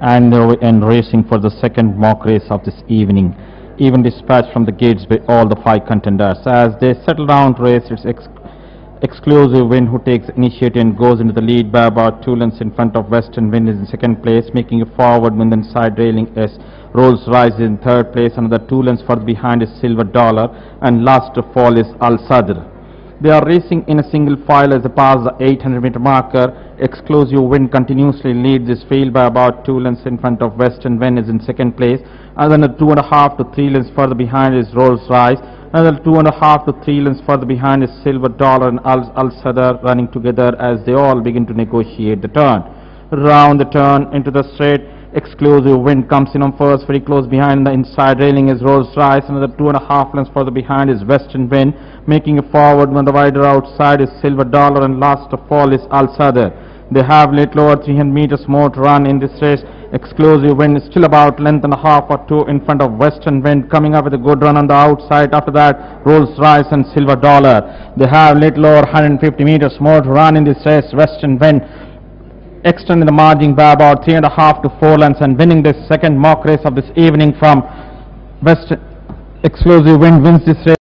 and, uh, and racing for the second mock race of this evening. Even dispatched from the gates by all the five contenders. As they settle down to race, it's ex- Exclusive Wind who takes initiative and goes into the lead by about two lengths in front of Western Wind is in second place, making a forward wind and side railing as Rolls Royce in third place, another two lengths further behind is Silver Dollar, and last to fall is Al Sadr. They are racing in a single file as they pass the 800 meter marker. Exclusive Wind continuously leads this field by about two lengths in front of Western Wind is in second place. Another two and a half to three lengths further behind is Rolls Royce. Another two and a half to three lengths further behind is Silver Dollar and Al, Al running together as they all begin to negotiate the turn. Round the turn into the straight, exclusive wind comes in on first, very close behind the inside railing is Rolls Royce, another two and a half lengths further behind is Western Wind, making a forward when the wider outside is Silver Dollar and last of all is Al Sadr. They have little over 300 meters more to run in this race. Exclusive wind is still about length and a half or two in front of Western Wind, coming up with a good run on the outside. After that, Rolls Royce and Silver Dollar. They have little over 150 meters more to run in this race. Western Wind extending the margin by about three and a half to four lengths and winning this second mock race of this evening from West Exclusive Wind wins this race.